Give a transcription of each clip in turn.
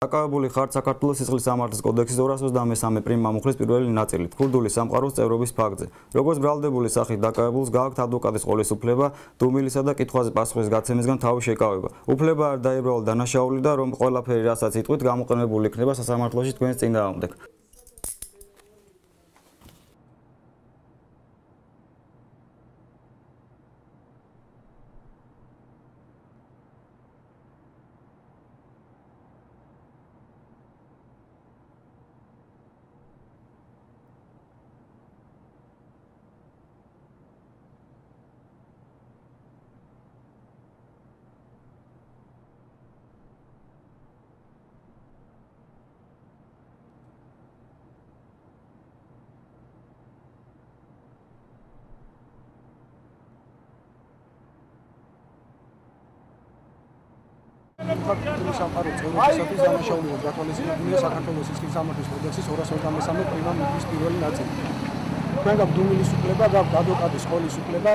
დაკავებული ხართ საქართველოს სისხლის სამართლის კოდექსის 223 პრიმა მუხლის პირველი ნაწილით ქურდული სამყაროს წევრობის ფაქტზე. როგორც ბრალდებული სახით დაკავებულს გააქვთ ადვოკატის ყოლის უფლება, დუმილისა და კითხვაზე პასუხის გაცემისგან თავი შეკავება. უფლება არ დაიბრალა დანაშაული და რომ ყველაფერი რასაც იტყვით გამოყენებული იქნება სასამართლოში თქვენს წინააღმდეგ. ფაქტური სამყარო წევრებისათვის დანაშაულება გათვალისწინებულია საქართველოს სისხლის სამართლის კოდექსის 223 პრიმა მუხლის პირველი ნაწილი. თქვენ გაქვთ დუმილის უფლება, გაქვთ ადვოკატის ყოლის უფლება,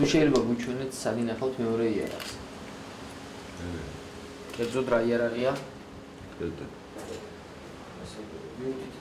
თუ შეიძლება გუჩვენეთ საგინახავთ მეორე იარაღს. კერძოდ რა იარაღია? კერძოდ. ასე ვიუჩით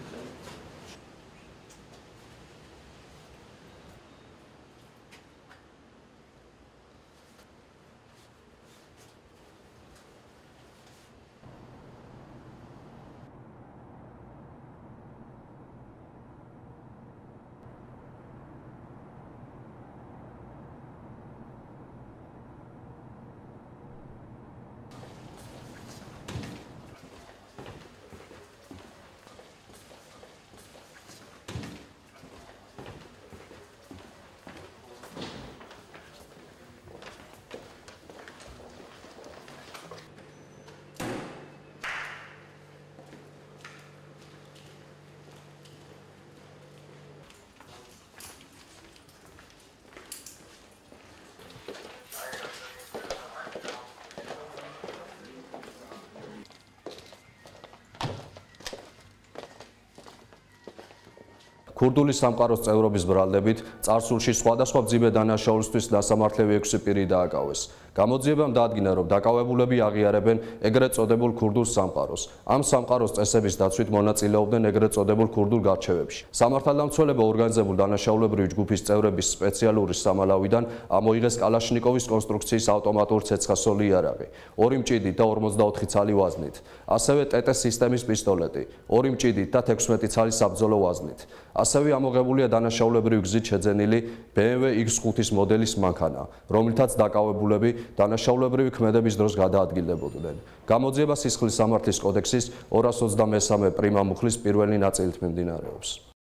ქურდული სამყაროს წევრობის ბრალდებით წარსულში სხვადასხვა ძიმე დანაშაულისთვის დასამართლები 6 პირი დააკავეს. გამოძიებამ დაადგინა, რომ დაკავებულები აღიარებენ ეგრეთ წოდებულ ქურდულ სამყაროს. ამ სამყაროს წესების დაცვით მონაწილეობდნენ ეგრეთ წოდებულ ქურდულ გარჩევებში. სამართალდამცველება ორგანიზებულ დანაშაულებრივი ჯგუფის წევრების სპეციალური სამალავიდან ამოიღეს კალაშნიკოვის კონსტრუქციის ავტომატური ცეცხლსოლი იარაღი, ორი მჭიდით და 44 ცალი ვაზნით, ასევე TT სისტემის პისტოლეტი, ორი მჭიდით და 16 ცალი საბრძოლო ვაზნით. ასევე ამოღებულია დანაშაულებრივი გზით შეძენილი BMW X5-ის მოდელის მანქანა, რომლითაც დაკავებულები დანაშაულებრივი ქმედების დროს გადაადგილდებოდნენ. გამოძიება სისხლის სამართლის კოდექსის 223 პრიმა მუხლის პირველი ნაწილით მიმდინარეობს.